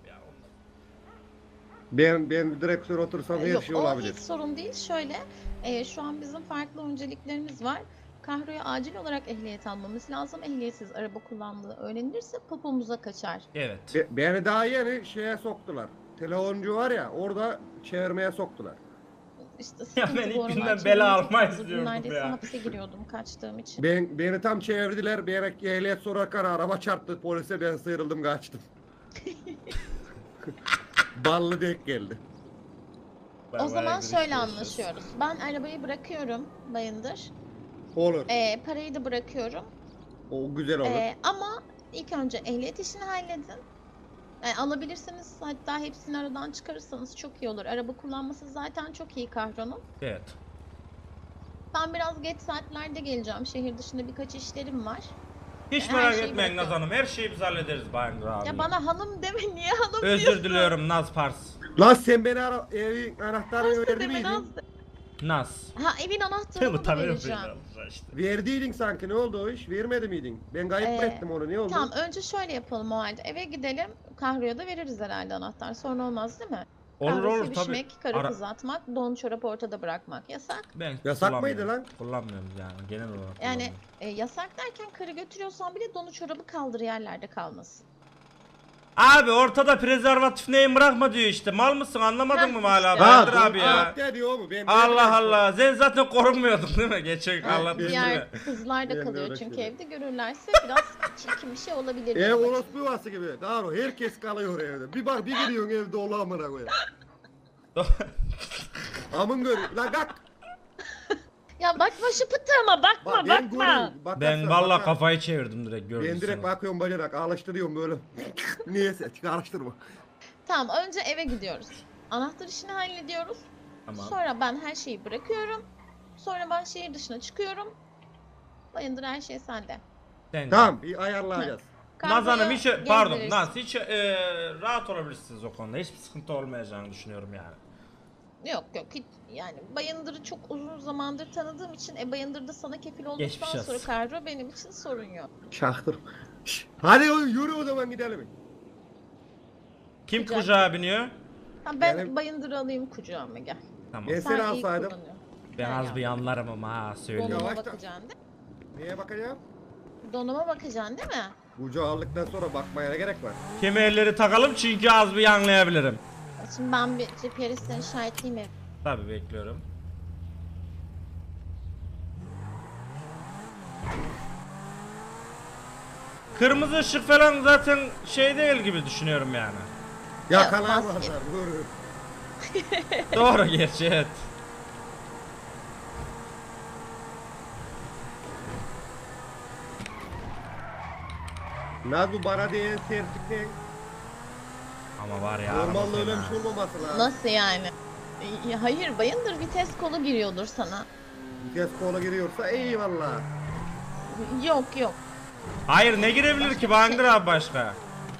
Ben ben direktör otursam her
Yok
şey
o
olabilir.
hiç sorun değil. Şöyle e, şu an bizim farklı önceliklerimiz var. Kahroya acil olarak ehliyet almamız lazım. Ehliyetsiz araba kullandığı öğrenilirse popumuza kaçar.
Evet.
Be- beni daha yeni şeye soktular. Telefoncu var ya orada çevirmeye soktular.
İşte
Ya
sıkıntı
ben ilk
bu aralar.
günden
Çevrem
bela
çok
almayı istiyordum
Neredeyse
ya.
hapse giriyordum kaçtığım için.
Ben beni tam çevirdiler. Bir ehliyet sorarken araba çarptı polise ben sıyrıldım kaçtım. [LAUGHS] Ballı denk geldi.
o zaman şöyle anlaşıyoruz. Ben arabayı bırakıyorum Bayındır.
Olur.
E, parayı da bırakıyorum.
O güzel olur.
E, ama ilk önce ehliyet işini halledin. E, alabilirsiniz hatta hepsini aradan çıkarırsanız çok iyi olur. Araba kullanması zaten çok iyi Kahro'nun.
Evet.
Ben biraz geç saatlerde geleceğim. Şehir dışında birkaç işlerim var.
Hiç
Her
merak
şeyi
etmeyin Naz. Hanım. Her şeyi biz hallederiz Bayındır abi.
Ya bana hanım deme niye hanım
Özür
diyorsun?
diliyorum Naz Pars.
Lan sen beni ara evin anahtarını
Nasıl
verdi
deme
miydin?
Naz de-
Naz.
Ha evin anahtarını da vereceğim.
işte.
Verdiydin sanki ne oldu o iş? Vermedi miydin? Ben kayıp mı
Ee,
ettim onu ne oldu?
Tamam önce şöyle yapalım o halde. Eve gidelim. Kahroya da veririz herhalde anahtar. Sorun olmaz değil mi?
Olur
Kahve
olur
sevişmek,
tabii.
karı
Ara-
kız atmak, don çorap ortada bırakmak yasak.
Ben
Yasak
kullanmıyorum.
mıydı lan?
Kullanmıyorum yani genel olarak.
Yani
kullanmıyorum.
e, yasak derken karı götürüyorsan bile donu çorabı kaldır yerlerde kalmasın.
Abi ortada prezervatif neyin bırakma diyor işte. Mal mısın anlamadın mı hala?
Ha,
abi ya.
Ne diyor mu? Ben
Allah Allah. Sen zaten korunmuyordun değil mi? Geçen anlattın değil mi?
Diğer kızlar da
de
kalıyor çünkü evde görürlerse biraz çirkin bir şey olabilir.
Ev
benim
orospu yuvası gibi. Doğru herkes kalıyor evde. Bir bak bir gidiyorsun evde ola amına koyayım. [LAUGHS] Amın gör. La kalk.
Ya bakma şu pıtığıma bakma
Bak ben
bakma.
görüyorum. Bak,
Ben
baksana,
valla
bak.
kafayı çevirdim direkt gördüm.
Ben direkt bakıyorum bacanak alıştırıyorum böyle. [LAUGHS] Niyeyse karıştırma.
Tamam önce eve gidiyoruz. Anahtar işini hallediyoruz.
Tamam.
Sonra ben her şeyi bırakıyorum. Sonra ben şehir dışına çıkıyorum. Bayındır her şey sende.
Sen de.
Tamam bir ayarlayacağız.
Naz Hanım
Kargoyu
hiç pardon. Naz hiç e, rahat olabilirsiniz o konuda. Hiçbir sıkıntı olmayacağını düşünüyorum yani.
Yok yok hiç yani Bayındır'ı çok uzun zamandır tanıdığım için e Bayındır da sana kefil olduktan
Geçmiş
sonra
olsun.
Kargo benim için sorun yok.
Çaktır. Şş, Hadi oğlum yürü o zaman gidelim.
Kim
Güzel.
kucağa biniyor?
Ha, ben
Yani-
Bayındır'ı alayım kucağıma gel.
Tamam.
Ben
Sen
seni
iyi
alsaydım.
kullanıyorsun.
Ben az bir yanlarım ama ha söyleyeyim.
Donuma
Yavaş da-
bakacaksın değil
Neye bakacağım?
Donuma bakacaksın değil mi?
Bucağı aldıktan sonra bakmaya ne gerek var?
Kemerleri takalım çünkü az bir yanlayabilirim.
Şimdi ben bir GPS'ten işaretleyeyim ev.
Tabii bekliyorum. Kırmızı ışık falan zaten şey değil gibi düşünüyorum yani.
Yakalayamazlar.
basket.
Yürü. [LAUGHS]
Doğru gerçi evet.
Naz bu bana diye sertlik ne?
Ama var ya.
Normalde öyle bir şey olmaması lazım.
Nasıl yani? Ya Hayır Bayındır vites kolu giriyordur sana.
Vites kola giriyorsa eyvallah.
Yok yok.
Hayır ne girebilir ki Bandır abi başka?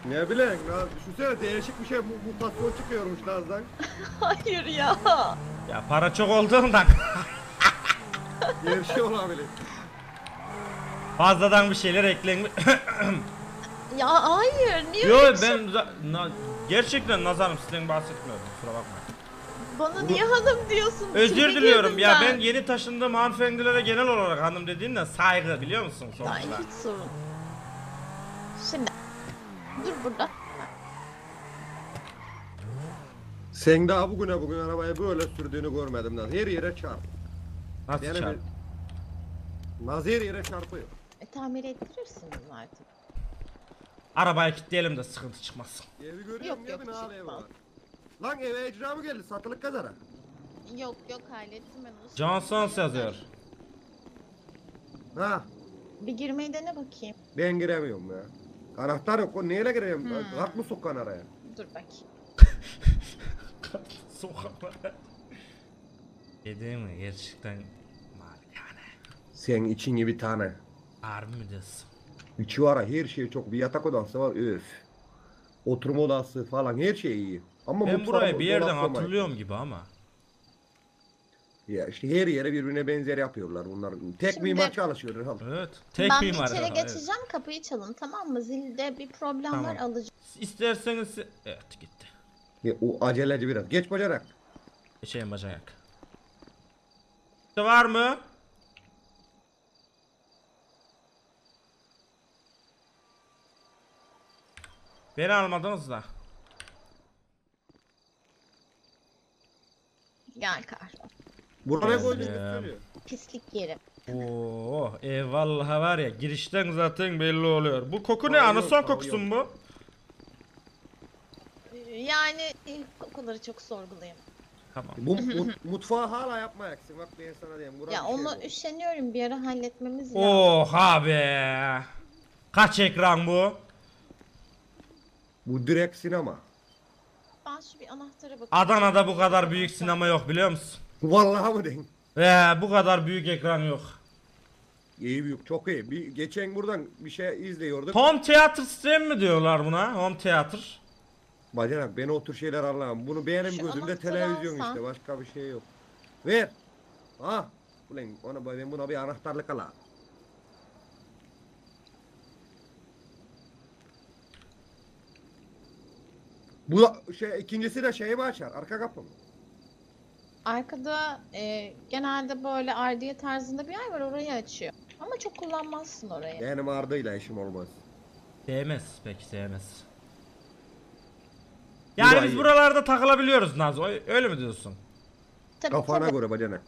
Ne bileyim ya düşünsene değişik bir şey mu- mutasyon çıkıyormuş Naz'dan. [LAUGHS]
Hayır ya.
Ya para çok olduğundan
Her [LAUGHS] şey olabilir.
fazladan bir şeyler eklenmiş.
Ya hayır niye
Yo
öyle bir şey-
ben za- na- gerçekten nazarım sizden bahsetmiyorum kusura bakmayın.
Bana niye hanım diyorsun?
Özür
Tribe
diliyorum
girdim
ya ben yeni taşındığım hanımefendilere genel olarak hanım dediğimde saygı biliyor musun
Ay
sonuçta?
hiç sorun. Şimdi. Dur burada.
Sen daha bugüne bugün arabayı böyle sürdüğünü görmedim Naz. Her yere çarp.
Nasıl
Yani
çarp?
bir- Naz her yere çarpıyor.
E, tamir ettirirsiniz artık.
Arabayı kilitleyelim de sıkıntı çıkmasın.
Evi görüyor
Yok,
musun?
yok,
ne
şey
evi var. Lan eve icra mı geldi? Satılık kazara.
Yok yok hallettim ben onu.
Johnsons yazıyor.
Ha
Bir girmeyi dene bakayım.
ben giremiyorum ya. Anahtar yok. O neyle gireyim?
Hmm.
Kart mı sokkan araya?
Dur bakayım. [LAUGHS]
Sokaklara. Dedi mi gerçekten malikane.
Sen içini bir tane.
Harbi mi diyorsun?
İçi var her şey çok. Bir yatak odası var öf. Oturma odası falan her şey iyi. Ama
Ben
mutfağı,
burayı bir yerden hatırlıyorum gibi ama.
Ya işte her yere birbirine benzer yapıyorlar bunlar. Tek
Şimdi-
mimar çalışıyor herhalde.
Evet. Tek
ben
mimar.
içeri
herhalde, evet.
geçeceğim kapıyı çalın tamam mı? Zilde bir problem
Tamam.
var alacağım.
İsterseniz... Evet gitti.
Ya, o aceleci biraz. Geç bacanak.
Geçeyim bacanak. İşte var mı? Beni almadınız da.
Gel Kahro.
Buraya
Geldim.
koydun gösteriyor.
Pislik yeri.
Oo, e vallahi var ya girişten zaten belli oluyor. Bu koku ne?
Pavyon,
Anason
pavyon.
kokusu mu bu?
Yani e, kokuları çok sorgulayayım.
Tamam.
Bu mut- mutfağı hala yapmayacaksın. Bak ben sana diyeyim. Burası
Ya
bir şey
onu
bu.
üşeniyorum bir ara halletmemiz lazım.
Oha be. Kaç ekran bu?
Bu direkt sinema.
Ben şu bir anahtara bakayım.
Adana'da bu kadar büyük sinema yok biliyor musun?
Vallahi mı deyin?
Ve bu kadar büyük ekran yok.
İyi büyük çok iyi. Bir, geçen buradan bir şey izliyorduk.
Home theater stream mi diyorlar buna? Home theater.
Bacanak ben o tür şeyler anlamam. Bunu benim
Şu
gözümde
anahtarı
televizyon
alsan.
işte başka bir şey yok. Ver. Ha. Ulan ona ben buna bir anahtarlık ala. Bu şey ikincisi de şeyi mi açar? Arka kapı mı?
Arkada e, genelde böyle ardiye tarzında bir yer var orayı açıyor. Ama çok kullanmazsın orayı.
Benim ardıyla işim olmaz.
Sevmez peki sevmez. Yani
Burayı-
biz buralarda takılabiliyoruz Nazo. Öyle mi diyorsun?
Tabii
Kafana
tabii.
göre bacanak.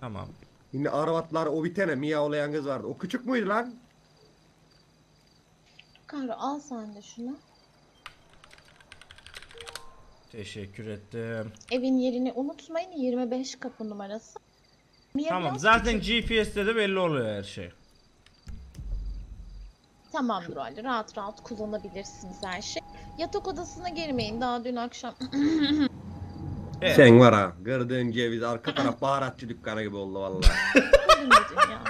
Tamam.
Şimdi arabatlar o bir tane miyavlayan kız vardı. O küçük müydü lan?
Kahro al sen de şunu.
Teşekkür ettim.
Evin yerini unutmayın 25 kapı numarası. Mia
Tamam zaten
küçük.
GPS'te de belli oluyor her şey.
Tamamdır o halde rahat rahat kullanabilirsiniz her şey. Yatak odasına girmeyin daha dün akşam. [LAUGHS]
Evet.
Sen var ha. Gördüğün ceviz arka taraf [LAUGHS] baharatçı dükkanı gibi oldu vallahi. [LAUGHS]
Ölümlü dünya.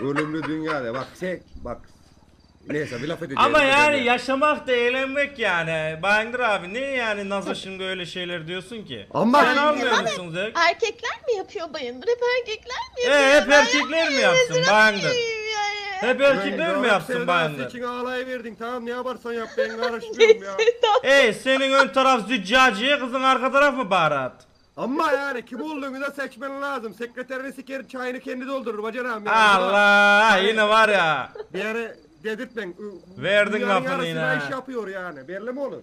Ölümlü dünyada bak sen bak. Neyse bir laf edeceğim.
Ama yani yaşamak da eğlenmek yani. Bahadır abi niye yani Nazo şimdi öyle şeyler diyorsun ki?
Ama
Sen almıyor musun zevk?
Erkekler mi yapıyor bayındır? Hep erkekler mi yapıyor?
Ee, hep
Ben
erkekler mi yapsın
yapmayayım yani.
Hep
Ulan
erkekler mi yapsın Bahadır?
için ağlayıverdin tamam ne yaparsan yap ben [LAUGHS] karışmıyorum ya.
Ey senin ön taraf züccaciye kızın arka taraf mı baharat?
Ama yani kim olduğunu da seçmen lazım. Sekreterini siker çayını kendi doldurur bacanağım ya.
Allah yine var ya.
Bir yere dedirtmen.
Verdin
Dünyanın
lafını
yarısına
yine.
iş yapıyor yani. Belli mi olur?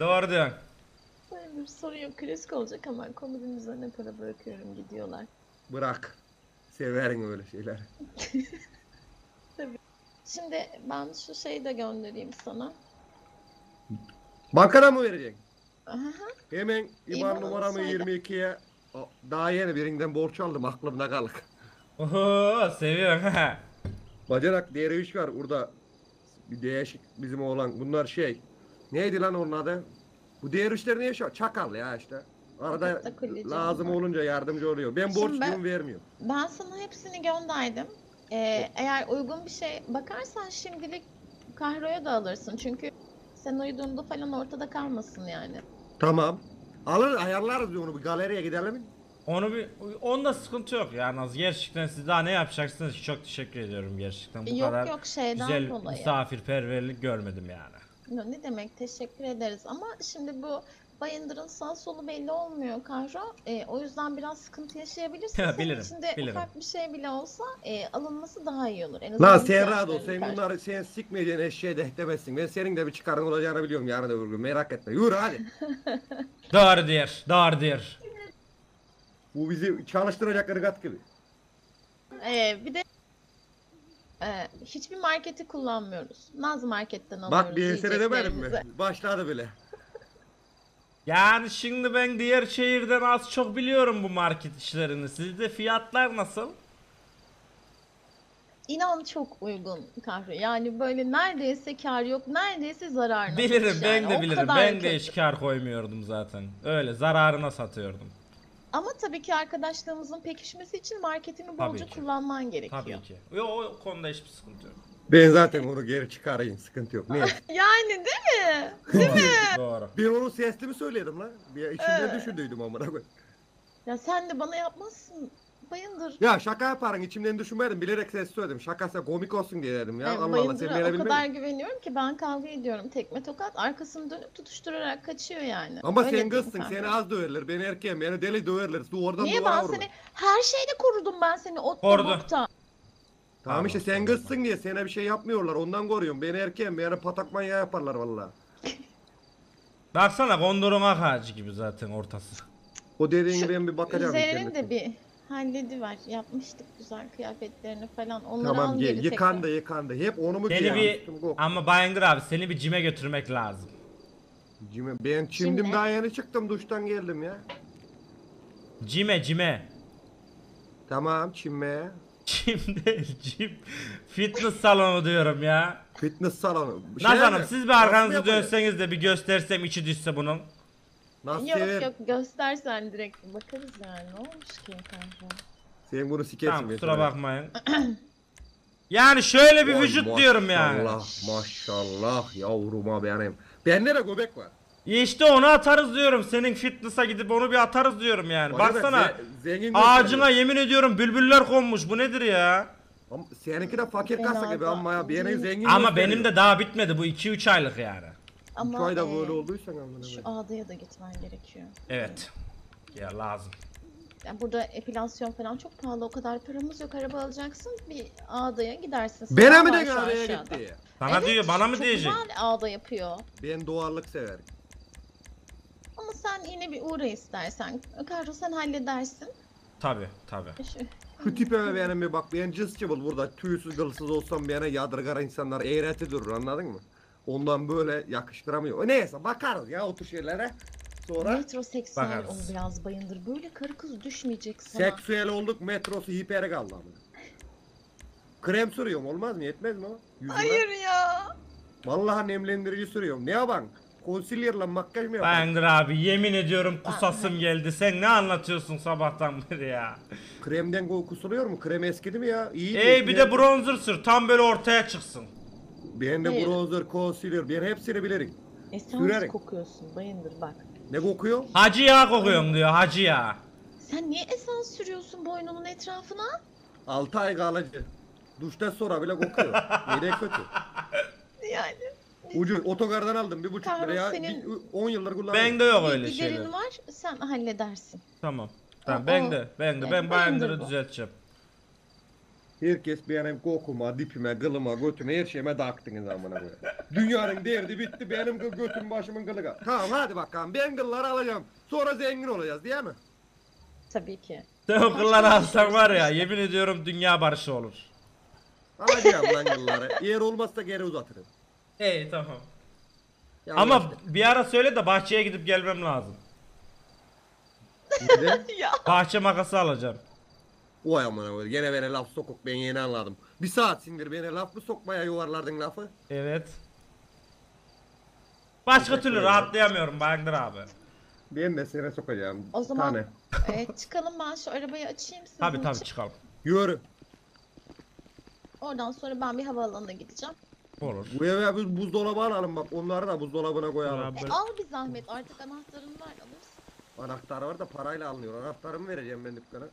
Doğru diyorsun.
Bayındır sorun yok klasik olacak hemen komodinin üzerine para bırakıyorum gidiyorlar.
Bırak. Severim öyle şeyler. [LAUGHS]
Şimdi ben şu şeyi de göndereyim sana.
Bankada mı vereceksin?
Aha.
Hemen IBAN
İBAN'ını
numaramı
söyle.
22'ye O, daha yeni birinden borç aldım aklımda kalık.
Oho seviyorum ha. [LAUGHS]
Bacanak diğeri iş var burada. Bir değişik bizim oğlan. Bunlar şey. Neydi lan onun adı? Bu diğer işler ne yaşıyor? Çakal ya işte. Arada
Hatta kuleci
lazım
onlar.
olunca yardımcı oluyor. Ben
Şimdi
borçluyum
ben-
vermiyor.
Ben sana hepsini gönderdim. Ee, eğer uygun bir şey bakarsan şimdilik Kahro'ya da alırsın. Çünkü sen uyduğunda falan ortada kalmasın yani.
Tamam. Alır ayarlarız onu bir galeriye gidelim mi?
Onu bir onda sıkıntı yok ya Naz. Gerçekten siz daha ne yapacaksınız çok teşekkür ediyorum gerçekten. Bu
yok
kadar
yok şeyden
güzel
dolayı.
misafirperverlik görmedim yani.
Ne demek teşekkür ederiz ama şimdi bu Bayındır'ın sağ solu belli olmuyor Kahro. Ee, o yüzden biraz sıkıntı yaşayabilirsin.
Ya,
Senin
bilirim,
de
bilirim.
ufak bir şey bile olsa e, alınması daha iyi olur. En azından
Lan sen rahat ol. Sen bunları sen sikmeyeceksin eşeğe de demezsin. Ben senin de bir çıkarın olacağını biliyorum yarın öbür gün. Merak etme. Yürü hadi. [LAUGHS]
Doğru diyor. Doğru diyor.
Bu bizi çalıştıracak ırgat gibi.
Ee, bir de e, hiçbir marketi kullanmıyoruz. Naz marketten alıyoruz
Bak bir esere demedim mi?
yiyeceklerimizi.
Başladı bile.
Yani şimdi ben diğer şehirden az çok biliyorum bu market işlerini. Sizde fiyatlar nasıl?
İnan çok uygun kahve. Yani böyle neredeyse kar yok, neredeyse zararına.
Bilirim ben
yani.
de bilirim. Ben de hiç kar koymuyordum zaten. Öyle zararına satıyordum.
Ama tabii ki arkadaşlığımızın pekişmesi için marketini
Tabii
bolca
ki.
kullanman gerekiyor.
Tabii ki. Yo, o konuda hiçbir sıkıntı yok.
Ben zaten onu geri çıkarayım. Sıkıntı yok. Niye? [LAUGHS]
Yani değil mi?
Doğru. Doğru.
ben onu sesli mi söyledim lan? Bir içimden düşündüydüm amına koyayım.
Ya sen de bana yapmazsın. Bayındır.
Ya şaka yaparım içimden düşünmedim bilerek ses söyledim. Şakası komik olsun diye dedim ya.
Yani
Allah Allah sen beni
o kadar
bilmem.
güveniyorum ki ben kavga ediyorum tekme tokat arkasını dönüp tutuşturarak kaçıyor yani.
Ama
Öyle
sen kızsın seni az döverler. Ben erkeğim beni deli döverler. Su oradan
Niye ben
vurur.
seni her şeyde korudum ben seni otta
Korudu.
bokta.
Tamam işte sen kızsın diye sana bir şey yapmıyorlar. Ondan koruyorum. Ben erkeğim. Beni patak manyağı yaparlar vallahi. [LAUGHS]
Baksana kondorun ak ağacı gibi zaten ortası.
O dediğini
Şu
ben bir bakacağım.
Üzerini
internete.
de bir hallediver. Yapmıştık güzel kıyafetlerini falan. Onları
Tamam
al
ye-
geri
yıkandı
tekrar.
yıkandı. Hep onu mu
Seni
giyiyorsun?
bir ama Bayındır abi seni bir cime götürmek lazım.
Cime- Ben çimdim
Cime.
daha yeni çıktım duştan geldim ya.
Cime cime.
Tamam çimme.
Cim [LAUGHS] değil cim. Fitness salonu diyorum ya.
Fitness salonu. Bir şey
Naz Hanım siz bir arkanızı dönseniz de bir göstersem içi düşse bunun.
Nasıl
Yok
sever?
yok göstersen direkt bakarız yani. Ne olmuş ki kanka?
Sen bunu sikersin.
Tamam kusura bakmayın. [CLEARS THROAT] Yani şöyle bir
Vay
vücut diyorum yani.
Maşallah maşallah yavruma benim. Bende de göbek var.
İşte onu atarız diyorum. Senin fitness'a gidip onu bir atarız diyorum yani.
Bana
Baksana.
ze- zengin
Ağacına yemin ediyorum bülbüller konmuş. Bu nedir ya?
Ama seninki de fakir kasa gibi ama ya beni
değil.
zengin
Ama benim de daha bitmedi. Bu 2-3 aylık yani.
Ama
ayda
e,
böyle olduysan amına
şu
koyayım.
ağdaya da gitmen gerekiyor.
Evet. Ya lazım.
Yani burada epilasyon falan çok pahalı. O kadar paramız yok. Araba alacaksın. Bir ağdaya gidersin.
Bana
Salon
mı
var
de araya
aşağıda.
gitti?
Sana
Evet,
diyor, bana mı
çok
diyecek?
güzel ağda yapıyor.
Ben doğallık severim.
Ama sen yine bir uğra istersen. Karro sen halledersin.
Tabi tabi.
Şu,
Şu tipime benim bir bak ben cız çıbıl burada tüysüz kılsız olsam bana yadırgar insanlar eğreti durur anladın mı? Ondan böyle yakıştıramıyor. Neyse bakarız ya o tür şeylere. Sonra
metroseksüel
Bakarız.
ol biraz bayındır. Böyle karı kız düşmeyecek sana.
seksüel olduk metrosu hipere kaldı amına. Krem sürüyorum olmaz mı yetmez mi o? Yüzüme.
Hayır ya.
Vallahi nemlendirici sürüyorum. Ne yapan? Concealer'la makyaj mı yapan?
Bayandır abi yemin ediyorum kusasım geldi. Sen ne anlatıyorsun sabahtan beri ya?
Kremden ko- kusuluyor mu? Krem eskidi mi ya? İyi.
Ey bir de bronzer sür tam böyle ortaya çıksın.
Ben de
Hayır.
bronzer, concealer ben hepsini bilirim.
Esans
Sürerek.
kokuyorsun bayındır bak.
Ne kokuyor?
Hacı yağ kokuyorsun diyor hacı yağ.
Sen niye esans sürüyorsun boynunun etrafına?
6 ay kalıcı. Duştan sonra bile kokuyor. [LAUGHS] Yine kötü.
Yani.
Ucu otogardan aldım bir buçuk
Kahve
liraya.
senin-
Bir- 10 yıldır kullanıyorum.
Bende yok
bir
öyle
giderin
şeyler.
var sen halledersin.
Tamam. Tamam
O-
ben de ben de
yani
ben
bayındır
bayandırı
bu.
düzelteceğim.
Herkes benim kokuma, dipime, kılıma, götüme, her şeyime taktınız amına koyayım. Dünyanın derdi bitti benim gö- götüm başımın kılığı. Tamam hadi bakalım ben kılları alacağım. Sonra zengin olacağız değil mi?
Tabii ki.
Sen o kılları alsan var ya yemin ediyorum dünya barışı olur.
Alacağım lan kılları. Eğer olmazsa geri uzatırım.
İyi tamam.
Ya
Ama
uğraştım.
bir ara söyle de bahçeye gidip gelmem lazım.
Neden? [LAUGHS]
Ya.
Bahçe makası alacağım.
Vay amına koyayım. Gene bana laf sokuk ben yeni anladım. Bir saat sindir bana laf mı sokmaya yuvarlardın lafı?
Evet. Başka
Teşekkür
türlü
ederim.
rahatlayamıyorum Bayandır abi.
Ben de seni sokacağım.
O zaman-
Tane.
Evet çıkalım ben şu arabayı açayım sizin
Tabi tabi
için.
çıkalım.
Yürü.
Oradan sonra ben bir havaalanına gideceğim.
Olur.
Bu eve biz buzdolabı alalım bak. Onları da buzdolabına koyalım.
Abi.
E, al bir zahmet artık anahtarını ver alırsın.
Anahtar var da parayla alınıyor. Anahtarımı vereceğim ben dükkana.